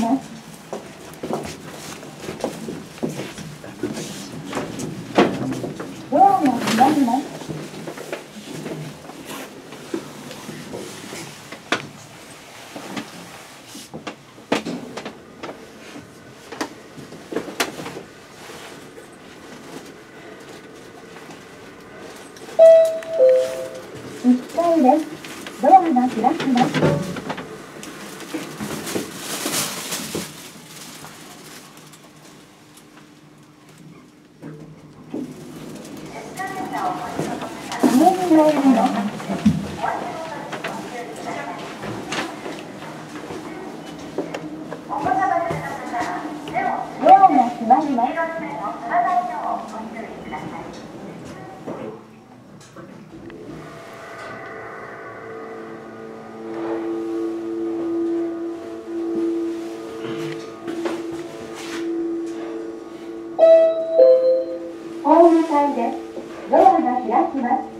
ます。どうもります。1階です。ドアが開きます。上に乗るの。ドアが閉まります。ホーム階です。ドアが開きます。